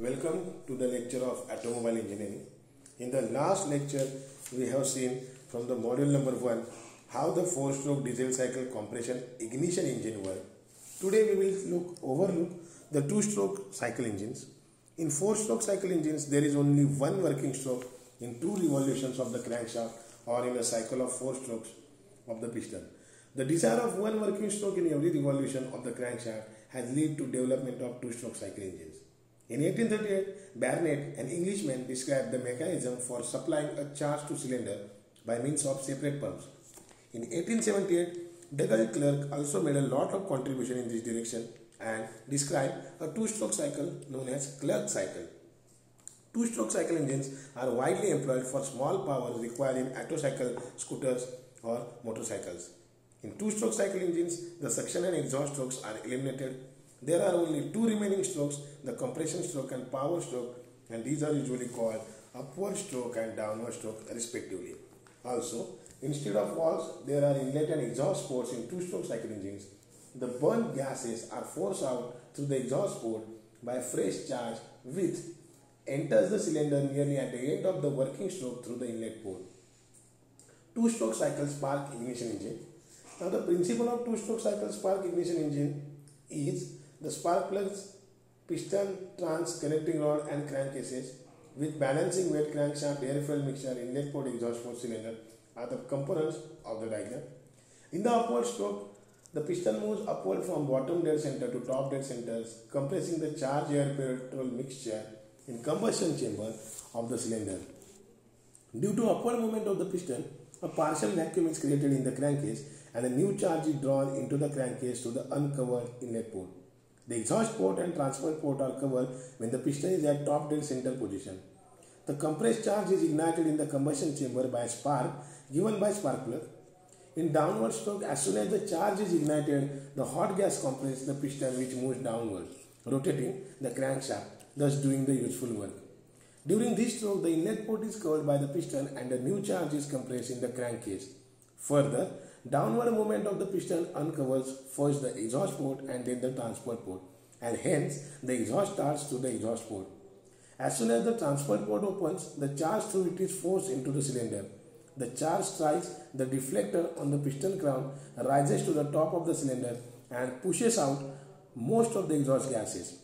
Welcome to the lecture of automobile engineering. In the last lecture, we have seen from the module number 1 how the four-stroke diesel cycle compression ignition engine work. Today we will look overlook the two-stroke cycle engines. In four-stroke cycle engines, there is only one working stroke in two revolutions of the crankshaft or in a cycle of four strokes of the piston. The desire of one working stroke in every revolution of the crankshaft has led to development of two-stroke cycle engines. In 1838, Barnett, an Englishman, described the mechanism for supplying a charge to cylinder by means of separate pumps. In 1878, Douglas Clerk also made a lot of contribution in this direction and described a two-stroke cycle known as Clerk cycle. Two-stroke cycle engines are widely employed for small power required in autocycle, scooters or motorcycles. In two-stroke cycle engines, the suction and exhaust strokes are eliminated there are only two remaining strokes, the compression stroke and power stroke, and these are usually called upward stroke and downward stroke respectively. Also, instead of valves, there are inlet and exhaust ports in two-stroke cycle engines. The burnt gases are forced out through the exhaust port by fresh charge which enters the cylinder nearly at the end of the working stroke through the inlet port. Two-stroke cycle spark ignition engine. Now the principle of two-stroke cycle spark ignition engine is the spark plugs, piston, trans, connecting rod and crankcases with balancing weight crankshaft, air-fuel mixture, inlet port, exhaust port cylinder are the components of the diagram. In the upward stroke, the piston moves upward from bottom dead center to top dead centers, compressing the charge air petrol mixture in combustion chamber of the cylinder. Due to upward movement of the piston, a partial vacuum is created in the crankcase and a new charge is drawn into the crankcase to the uncovered inlet port. The exhaust port and transfer port are covered when the piston is at top dead center position. The compressed charge is ignited in the combustion chamber by a spark given by spark plug. In downward stroke, as soon as the charge is ignited, the hot gas compresses the piston which moves downward, rotating the crankshaft, thus doing the useful work. During this stroke, the inlet port is covered by the piston and a new charge is compressed in the crankcase. Further, Downward movement of the piston uncovers first the exhaust port and then the transfer port and hence the exhaust starts to the exhaust port. As soon as the transfer port opens, the charge through it is forced into the cylinder. The charge strikes the deflector on the piston crown, rises to the top of the cylinder and pushes out most of the exhaust gases.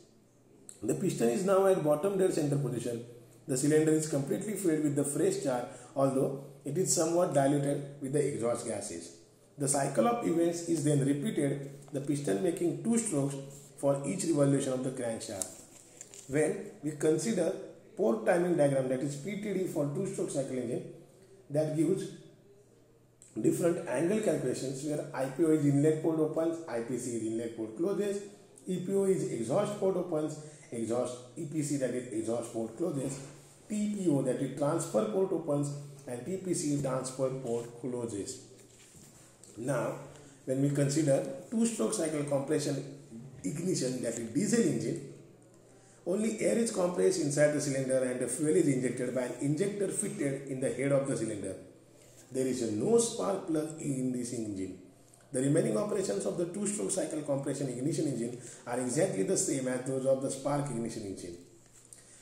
The piston is now at bottom dead center position. The cylinder is completely filled with the fresh charge although it is somewhat diluted with the exhaust gases. The cycle of events is then repeated, the piston making two strokes for each revolution of the crankshaft. When we consider port timing diagram that is PTD for two stroke cycle engine that gives different angle calculations where IPO is inlet port opens, IPC is inlet port closes, EPO is exhaust port opens, exhaust EPC that is exhaust port closes, TPO that is transfer port opens and TPC transfer port closes. Now, when we consider two-stroke cycle compression ignition, that is diesel engine, only air is compressed inside the cylinder and the fuel is injected by an injector fitted in the head of the cylinder. There is no spark plug in this engine. The remaining operations of the two-stroke cycle compression ignition engine are exactly the same as those of the spark ignition engine.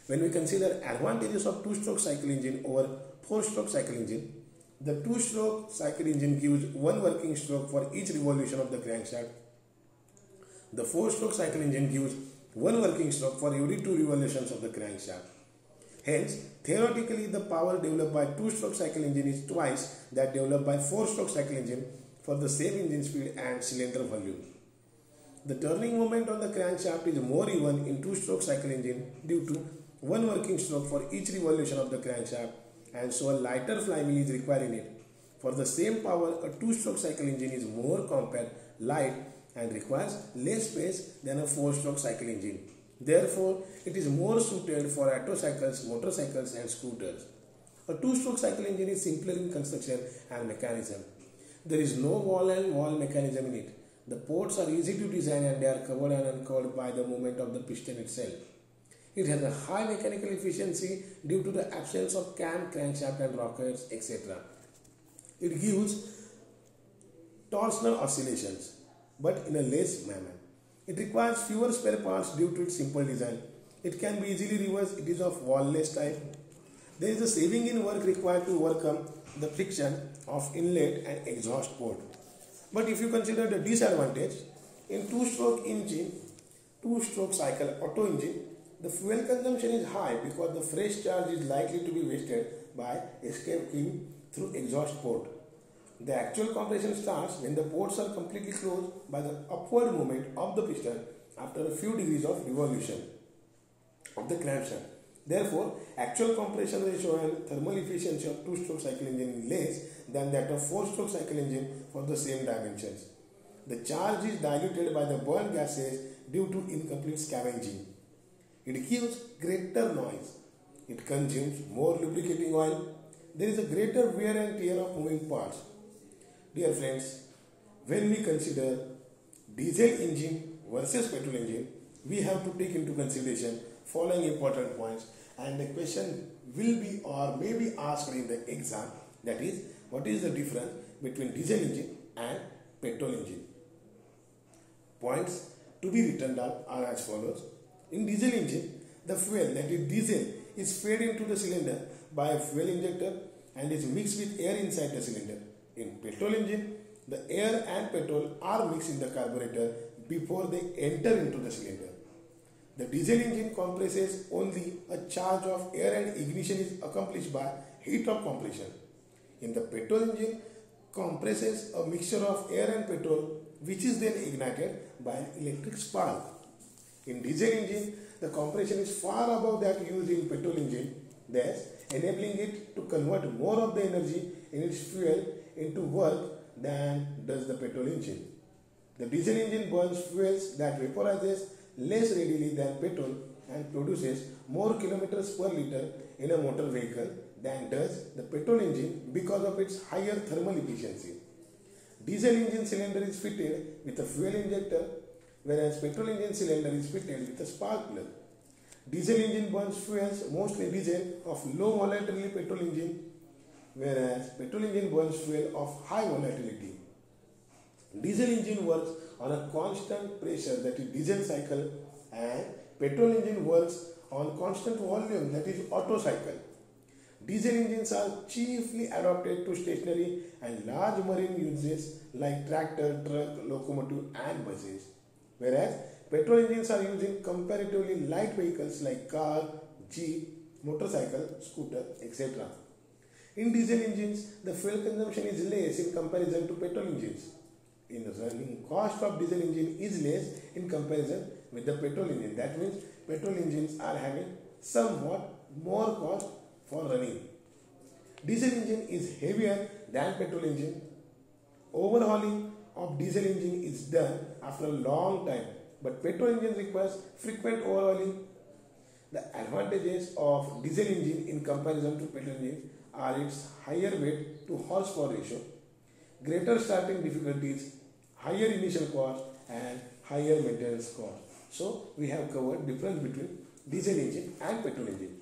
When we consider advantages of two-stroke cycle engine over four-stroke cycle engine, the two-stroke cycle engine gives one working stroke for each revolution of the crankshaft. The four-stroke cycle engine gives one working stroke for every two revolutions of the crankshaft. Hence, theoretically, the power developed by two-stroke cycle engine is twice that developed by four-stroke cycle engine for the same engine speed and cylinder volume. The turning moment on the crankshaft is more even in two-stroke cycle engine due to one working stroke for each revolution of the crankshaft and so a lighter flywheel is required in it. For the same power, a two-stroke cycle engine is more compact, light and requires less space than a four-stroke cycle engine. Therefore, it is more suited for autocycles, motorcycles and scooters. A two-stroke cycle engine is simpler in construction and mechanism. There is no valve and valve mechanism in it. The ports are easy to design and they are covered and uncovered by the movement of the piston itself. It has a high mechanical efficiency due to the absence of cam, crankshaft and rockers, etc. It gives torsional oscillations, but in a less manner. It requires fewer spare parts due to its simple design. It can be easily reversed. It is of valve-less type. There is a saving in work required to overcome the friction of inlet and exhaust port. But if you consider the disadvantage, in two-stroke engine, two-stroke cycle auto engine, the fuel consumption is high because the fresh charge is likely to be wasted by escaping through exhaust port. The actual compression starts when the ports are completely closed by the upward movement of the piston after a few degrees of revolution of the crankshaft. Therefore, actual compression ratio and thermal efficiency of two-stroke cycle engine is less than that of four-stroke cycle engine for the same dimensions. The charge is diluted by the burn gases due to incomplete scavenging. It gives greater noise. It consumes more lubricating oil. There is a greater wear and tear of moving parts. Dear friends, when we consider diesel engine versus petrol engine, we have to take into consideration following important points and the question will be or may be asked in the exam that is what is the difference between diesel engine and petrol engine. Points to be written down are as follows. In diesel engine, the fuel that is diesel is fed into the cylinder by a fuel injector and is mixed with air inside the cylinder. In petrol engine, the air and petrol are mixed in the carburetor before they enter into the cylinder. The diesel engine compresses only a charge of air and ignition is accomplished by heat of compression. In the petrol engine, compresses a mixture of air and petrol which is then ignited by an electric spark. In diesel engine, the compression is far above that used in petrol engine, thus enabling it to convert more of the energy in its fuel into work than does the petrol engine. The diesel engine burns fuels that vaporizes less readily than petrol and produces more kilometers per liter in a motor vehicle than does the petrol engine because of its higher thermal efficiency. Diesel engine cylinder is fitted with a fuel injector whereas petrol engine cylinder is fitted with a spark plug. Diesel engine burns fuels mostly diesel of low volatility petrol engine whereas petrol engine burns fuel of high volatility. Diesel engine works on a constant pressure that is diesel cycle and petrol engine works on constant volume that is Otto cycle. Diesel engines are chiefly adapted to stationary and large marine uses like tractor, truck, locomotive and buses. Whereas petrol engines are used in comparatively light vehicles like car, jeep, motorcycle, scooter, etc. In diesel engines, the fuel consumption is less in comparison to petrol engines. In the running cost of diesel engine is less in comparison with the petrol engine. That means petrol engines are having somewhat more cost for running. Diesel engine is heavier than petrol engine. Overhauling of diesel engine is done after a long time, but petrol engine requires frequent overhauling. The advantages of diesel engine in comparison to petrol engine are its higher weight to horsepower ratio, greater starting difficulties, higher initial cost and higher maintenance cost. So we have covered difference between diesel engine and petrol engine.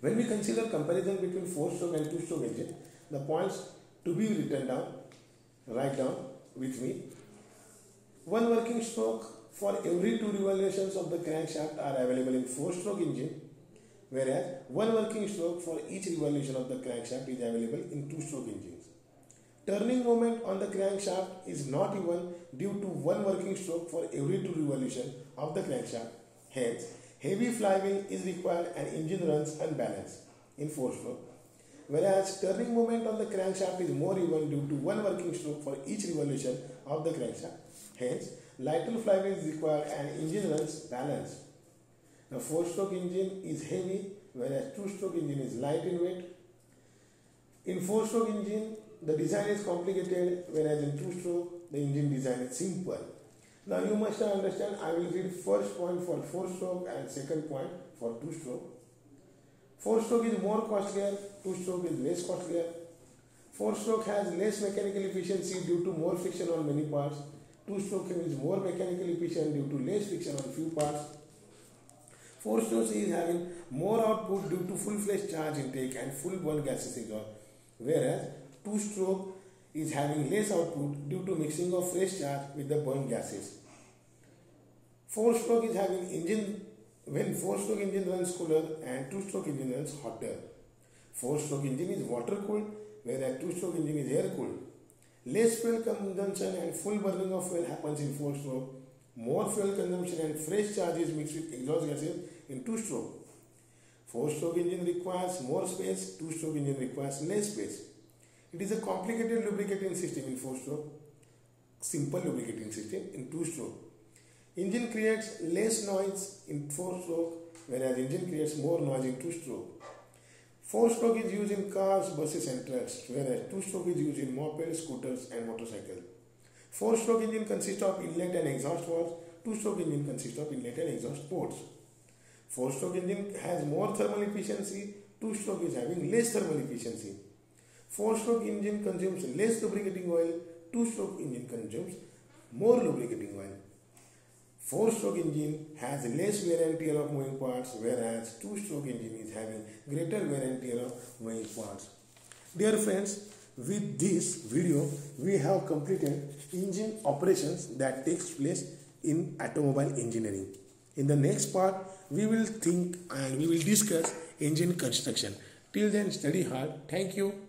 When we consider comparison between 4-stroke and 2-stroke engine, the points to be written down, write down with me. One working stroke for every two revolutions of the crankshaft are available in 4-stroke engine, whereas one working stroke for each revolution of the crankshaft is available in 2-stroke engines. Turning moment on the crankshaft is not even due to one working stroke for every two revolution of the crankshaft. Hence, Heavy flywheel is required and engine runs unbalanced in 4 stroke. Whereas turning moment on the crankshaft is more even due to one working stroke for each revolution of the crankshaft. Hence, lighter flywheel is required and engine runs balanced. Now 4 stroke engine is heavy whereas 2 stroke engine is light in weight. In 4 stroke engine, the design is complicated whereas in 2 stroke, the engine design is simple. Now you must understand I will read first point for 4 stroke and second point for 2 stroke. 4 stroke is more costlier, 2 stroke is less costlier. 4 stroke has less mechanical efficiency due to more friction on many parts. 2 stroke is more mechanically efficient due to less friction on few parts. 4 stroke is having more output due to full-fledged charge intake and full burn gases exhaust. Whereas 2 stroke is having less output due to mixing of fresh charge with the burn gases. 4 stroke is having engine when four-stroke engine runs cooler and two-stroke engine runs hotter. Four-stroke engine is water-cooled whereas two-stroke engine is air-cooled. Less fuel consumption and full burning of fuel happens in four-stroke. More fuel consumption and fresh charges mixed with exhaust gases in two-stroke. Four-stroke engine requires more space, two-stroke engine requires less space. It is a complicated lubricating system in four-stroke, simple lubricating system in two-stroke. Engine creates less noise in four-stroke, whereas engine creates more noise in two-stroke. Four-stroke is used in cars, buses and trucks, whereas two-stroke is used in mopeds, scooters and motorcycles. Four-stroke engine consists of inlet and exhaust valves. Two-stroke engine consists of inlet and exhaust ports. Four-stroke engine has more thermal efficiency. Two-stroke is having less thermal efficiency. Four-stroke engine consumes less lubricating oil. Two-stroke engine consumes more lubricating oil. Four-stroke engine has less wear and tear of moving parts, whereas two-stroke engine is having greater wear and tear of moving parts. Dear friends, with this video, we have completed engine operations that takes place in automobile engineering. In the next part, we will think and we will discuss engine construction. Till then, study hard. Thank you.